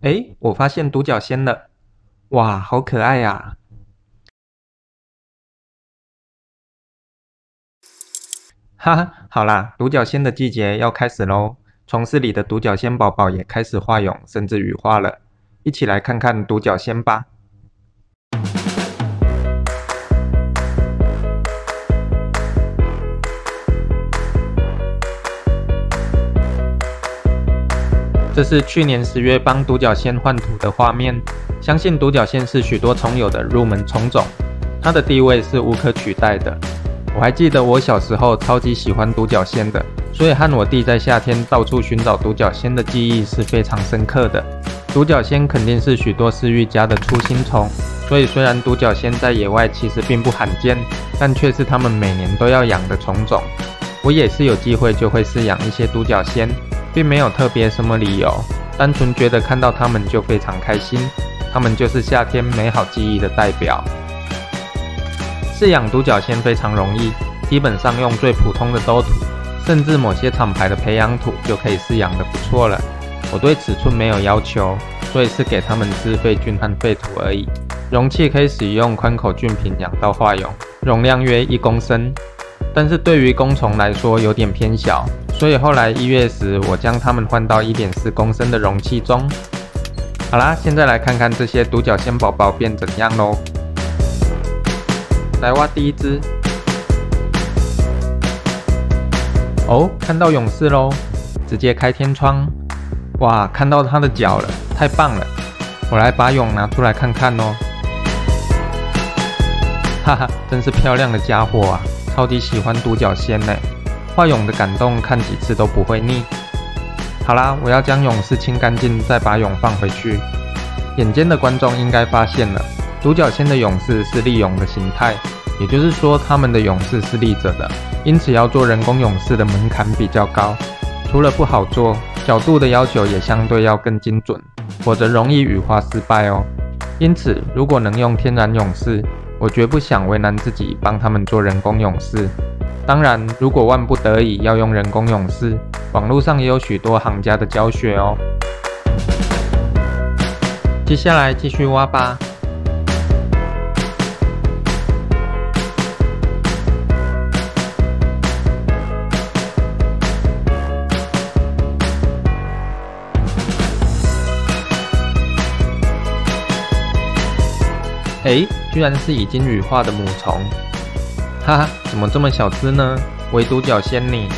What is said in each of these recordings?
哎，我发现独角仙了！哇，好可爱呀！哈哈，好啦，独角仙的季节要开始喽！虫室里的独角仙宝宝也开始化蛹，甚至羽化了。一起来看看独角仙吧！这是去年十月帮独角仙换土的画面。相信独角仙是许多虫友的入门虫种，它的地位是无可取代的。我还记得我小时候超级喜欢独角仙的，所以和我弟在夏天到处寻找独角仙的记忆是非常深刻的。独角仙肯定是许多饲育家的出心虫，所以虽然独角仙在野外其实并不罕见，但却是他们每年都要养的虫种。我也是有机会就会饲养一些独角仙。并没有特别什么理由，单纯觉得看到它们就非常开心。它们就是夏天美好记忆的代表。饲养独角仙非常容易，基本上用最普通的兜土，甚至某些厂牌的培养土就可以饲养的不错了。我对尺寸没有要求，所以是给它们吃废菌和废土而已。容器可以使用宽口菌瓶养到化蛹，容量约一公升，但是对于公虫来说有点偏小。所以后来一月时，我将它们换到一点四公升的容器中。好啦，现在来看看这些独角仙宝宝变怎样喽。来挖第一只。哦，看到勇士喽！直接开天窗。哇，看到它的脚了，太棒了！我来把蛹拿出来看看哦。哈哈，真是漂亮的家伙啊！超级喜欢独角仙呢。化蛹的感动，看几次都不会腻。好啦，我要将勇士清干净，再把蛹放回去。眼尖的观众应该发现了，独角仙的勇士是立蛹的形态，也就是说，它们的勇士是立着的，因此要做人工勇士的门槛比较高。除了不好做，角度的要求也相对要更精准，否则容易羽化失败哦。因此，如果能用天然勇士，我绝不想为难自己，帮他们做人工勇士。当然，如果万不得已要用人工勇士，网络上也有许多行家的教学哦。接下来继续挖吧。哎，居然是已经羽化的母虫。哈哈，怎么这么小只呢？唯独角仙你，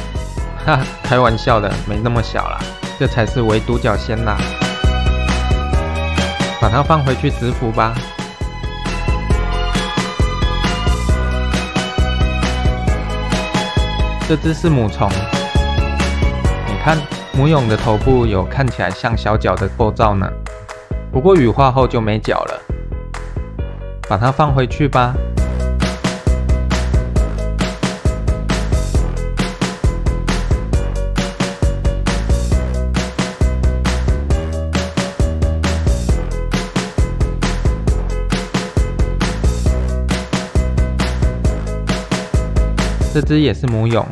哈哈，开玩笑的，没那么小啦，这才是唯独角仙啦。把它放回去蛰伏吧。这只是母虫，你看母蛹的头部有看起来像小脚的构造呢，不过羽化后就没脚了。把它放回去吧。这只也是母蛹，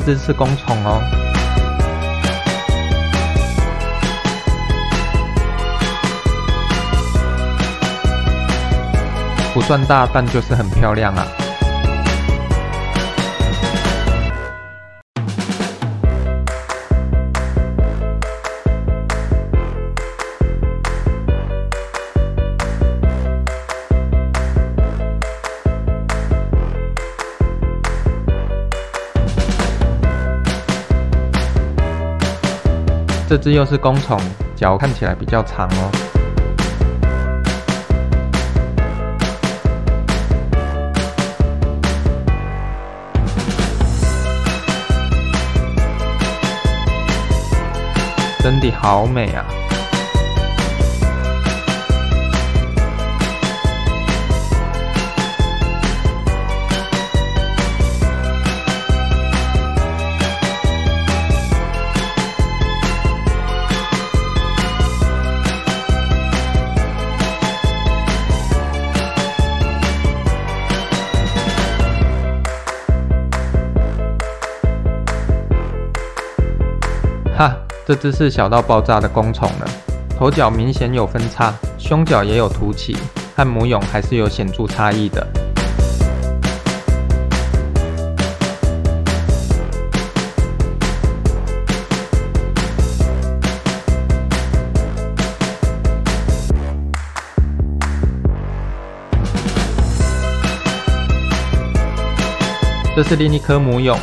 这只是工虫哦，不算大，但就是很漂亮啊。这只又是公虫，脚看起来比较长哦。真的好美啊！这只是小到爆炸的公虫了，头角明显有分叉，胸角也有凸起，和母蛹还是有显著差异的。这是另一颗母蛹。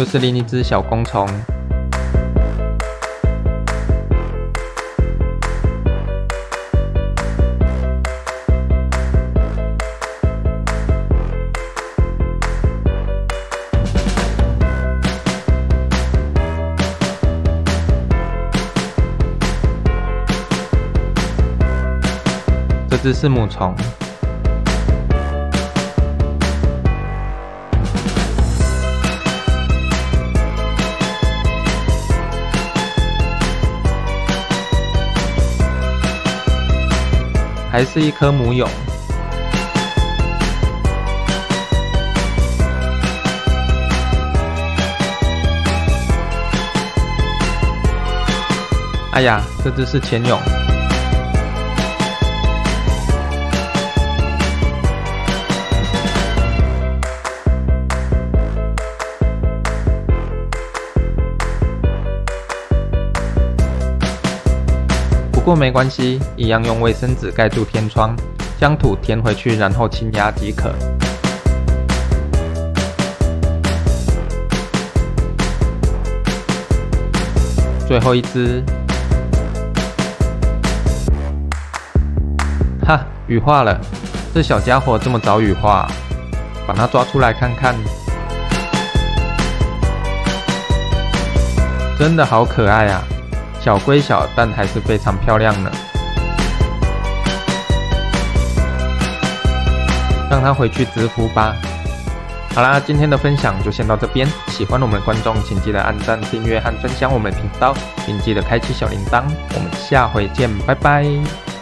又是另一只小公虫。这只是母虫。还是一颗母蛹。哎呀，这只是前蛹。不过没关系，一样用卫生纸盖住天窗，将土填回去，然后轻压即可。最后一只，哈，羽化了！这小家伙这么早羽化，把它抓出来看看，真的好可爱啊！小归小，但还是非常漂亮呢。让它回去蛰伏吧。好啦，今天的分享就先到这边。喜欢我们的观众，请记得按赞、订阅和分享我们的频道，并记得开启小铃铛。我们下回见，拜拜。